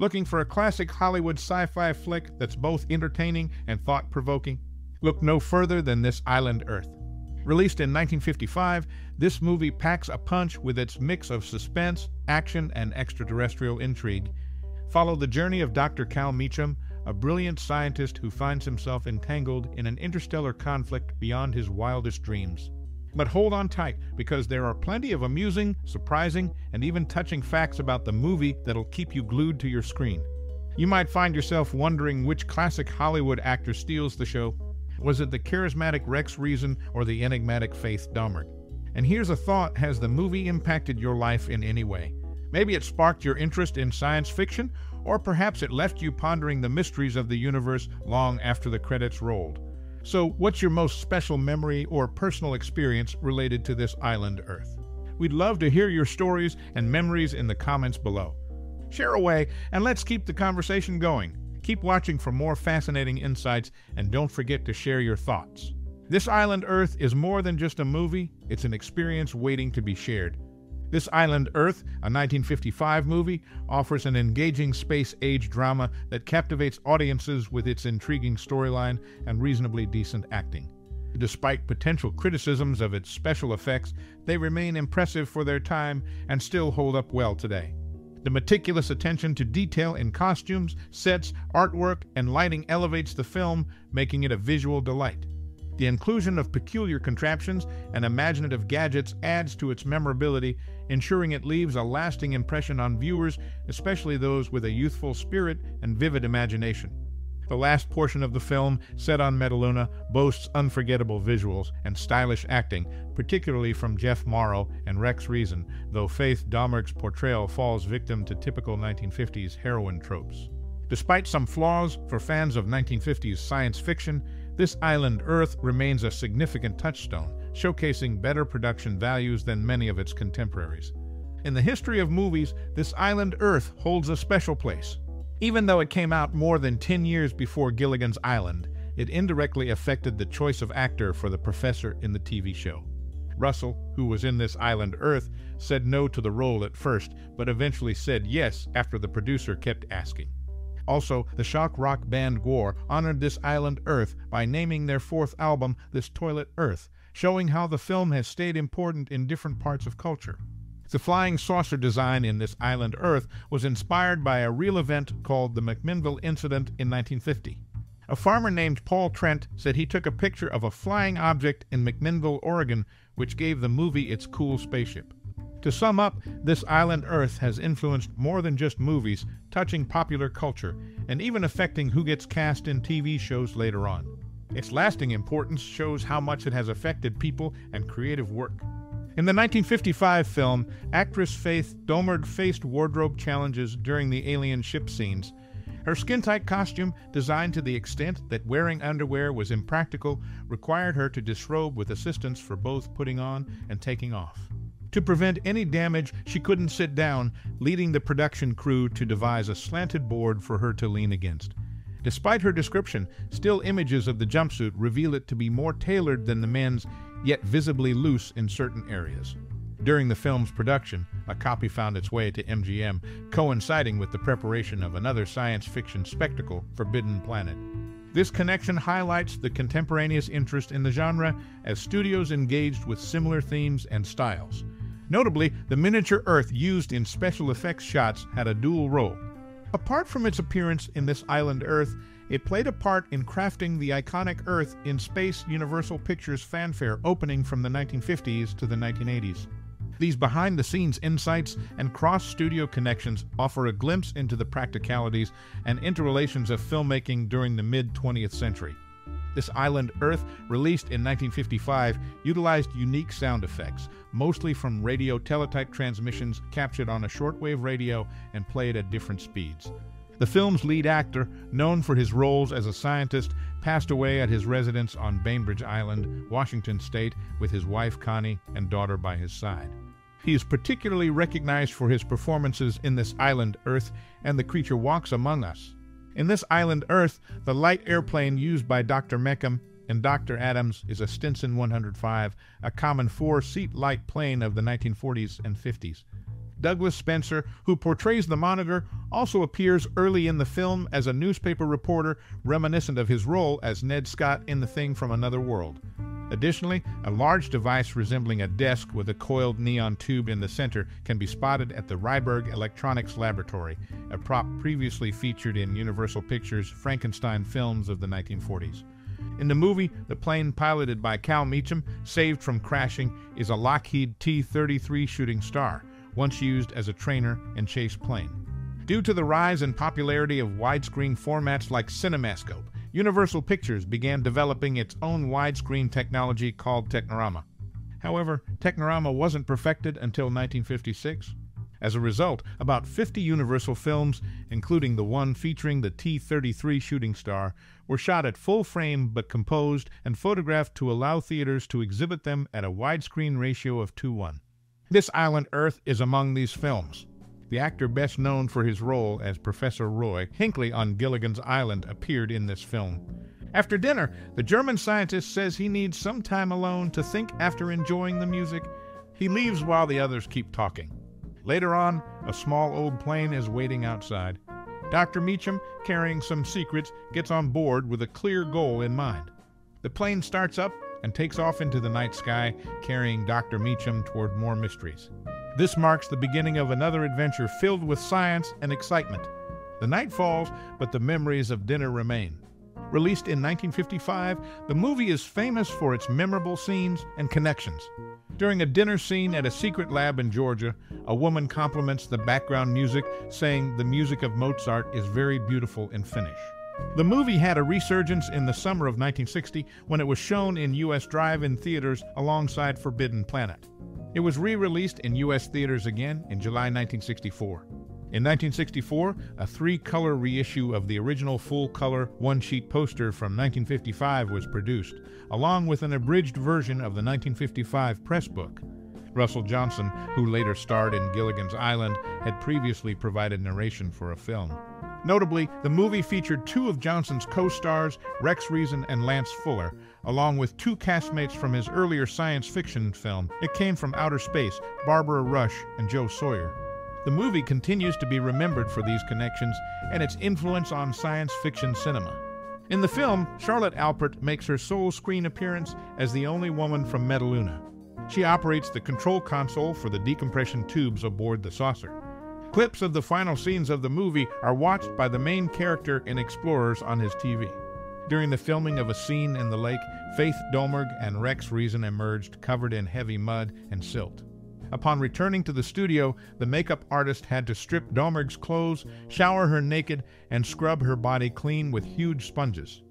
Looking for a classic Hollywood sci fi flick that's both entertaining and thought provoking? Look no further than This Island Earth. Released in 1955, this movie packs a punch with its mix of suspense, action, and extraterrestrial intrigue. Follow the journey of Dr. Cal Meacham, a brilliant scientist who finds himself entangled in an interstellar conflict beyond his wildest dreams. But hold on tight, because there are plenty of amusing, surprising, and even touching facts about the movie that'll keep you glued to your screen. You might find yourself wondering which classic Hollywood actor steals the show. Was it the charismatic Rex Reason or the enigmatic Faith Domergue? And here's a thought Has the movie impacted your life in any way? Maybe it sparked your interest in science fiction, or perhaps it left you pondering the mysteries of the universe long after the credits rolled. So, what's your most special memory or personal experience related to this island Earth? We'd love to hear your stories and memories in the comments below. Share away and let's keep the conversation going. Keep watching for more fascinating insights and don't forget to share your thoughts. This Island Earth is more than just a movie, it's an experience waiting to be shared. This Island Earth, a 1955 movie, offers an engaging space age drama that captivates audiences with its intriguing storyline and reasonably decent acting. Despite potential criticisms of its special effects, they remain impressive for their time and still hold up well today. The meticulous attention to detail in costumes, sets, artwork, and lighting elevates the film, making it a visual delight. The inclusion of peculiar contraptions and imaginative gadgets adds to its memorability, ensuring it leaves a lasting impression on viewers, especially those with a youthful spirit and vivid imagination. The last portion of the film, set on Metaluna, boasts unforgettable visuals and stylish acting, particularly from Jeff Morrow and Rex Reason, though Faith Domergue's portrayal falls victim to typical 1950s heroine tropes. Despite some flaws for fans of 1950s science fiction, this island Earth remains a significant touchstone, showcasing better production values than many of its contemporaries. In the history of movies, this island Earth holds a special place. Even though it came out more than 10 years before Gilligan's Island, it indirectly affected the choice of actor for the professor in the TV show. Russell, who was in this island Earth, said no to the role at first, but eventually said yes after the producer kept asking. Also, the shock rock band GWAR honored this island Earth by naming their fourth album This Toilet Earth, showing how the film has stayed important in different parts of culture. The flying saucer design in this island Earth was inspired by a real event called the McMinnville Incident in 1950. A farmer named Paul Trent said he took a picture of a flying object in McMinnville, Oregon, which gave the movie its cool spaceship. To sum up, this island Earth has influenced more than just movies, touching popular culture, and even affecting who gets cast in TV shows later on. Its lasting importance shows how much it has affected people and creative work. In the 1955 film, actress Faith Domergue faced wardrobe challenges during the alien ship scenes. Her skin tight costume, designed to the extent that wearing underwear was impractical, required her to disrobe with assistance for both putting on and taking off. To prevent any damage, she couldn't sit down, leading the production crew to devise a slanted board for her to lean against. Despite her description, still images of the jumpsuit reveal it to be more tailored than the men's, yet visibly loose in certain areas. During the film's production, a copy found its way to MGM, coinciding with the preparation of another science fiction spectacle, Forbidden Planet. This connection highlights the contemporaneous interest in the genre as studios engaged with similar themes and styles. Notably, the miniature Earth used in special effects shots had a dual role. Apart from its appearance in this island Earth, it played a part in crafting the iconic Earth in Space Universal Pictures fanfare opening from the 1950s to the 1980s. These behind the scenes insights and cross studio connections offer a glimpse into the practicalities and interrelations of filmmaking during the mid 20th century. This island Earth, released in 1955, utilized unique sound effects, mostly from radio teletype transmissions captured on a shortwave radio and played at different speeds. The film's lead actor, known for his roles as a scientist, passed away at his residence on Bainbridge Island, Washington State, with his wife Connie and daughter by his side. He is particularly recognized for his performances in this island Earth and The Creature Walks Among Us. In this island Earth, the light airplane used by Dr. Meacham and Dr. Adams is a Stinson 105, a common four seat light plane of the 1940s and 50s. Douglas Spencer, who portrays the monitor, also appears early in the film as a newspaper reporter reminiscent of his role as Ned Scott in The Thing from Another World. Additionally, a large device resembling a desk with a coiled neon tube in the center can be spotted at the Ryberg Electronics Laboratory, a prop previously featured in Universal Pictures' Frankenstein films of the 1940s. In the movie, the plane piloted by Cal Meacham, saved from crashing, is a Lockheed T 33 Shooting Star, once used as a trainer and chase plane. Due to the rise in popularity of widescreen formats like CinemaScope, Universal Pictures began developing its own widescreen technology called Technorama. However, Technorama wasn't perfected until 1956. As a result, about 50 Universal films, including the one featuring the T 33 shooting star, were shot at full frame but composed and photographed to allow theaters to exhibit them at a widescreen ratio of 2 1. This Island Earth is among these films. The actor best known for his role as Professor Roy Hinkley on Gilligan's Island appeared in this film. After dinner, the German scientist says he needs some time alone to think after enjoying the music. He leaves while the others keep talking. Later on, a small old plane is waiting outside. Dr. Meacham, carrying some secrets, gets on board with a clear goal in mind. The plane starts up and takes off into the night sky, carrying Dr. Meacham toward more mysteries. This marks the beginning of another adventure filled with science and excitement. The night falls, but the memories of dinner remain. Released in 1955, the movie is famous for its memorable scenes and connections. During a dinner scene at a secret lab in Georgia, a woman compliments the background music, saying the music of Mozart is very beautiful in finish. The movie had a resurgence in the summer of 1960 when it was shown in U.S. drive-in theaters alongside Forbidden Planet. It was re-released in U.S. theaters again in July 1964. In 1964, a three-color reissue of the original full-color one-sheet poster from 1955 was produced, along with an abridged version of the 1955 press book. Russell Johnson, who later starred in Gilligan's Island, had previously provided narration for a film. Notably, the movie featured two of Johnson's co-stars, Rex Reason and Lance Fuller, along with two castmates from his earlier science fiction film, It Came from Outer Space, Barbara Rush and Joe Sawyer. The movie continues to be remembered for these connections and its influence on science fiction cinema. In the film, Charlotte Alpert makes her sole screen appearance as the only woman from Metaluna. She operates the control console for the decompression tubes aboard the saucer. Clips of the final scenes of the movie are watched by the main character in Explorers on his TV. During the filming of a scene in the lake, Faith Domergue and Rex Reason emerged covered in heavy mud and silt. Upon returning to the studio, the makeup artist had to strip Domergue's clothes, shower her naked, and scrub her body clean with huge sponges.